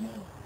Yeah.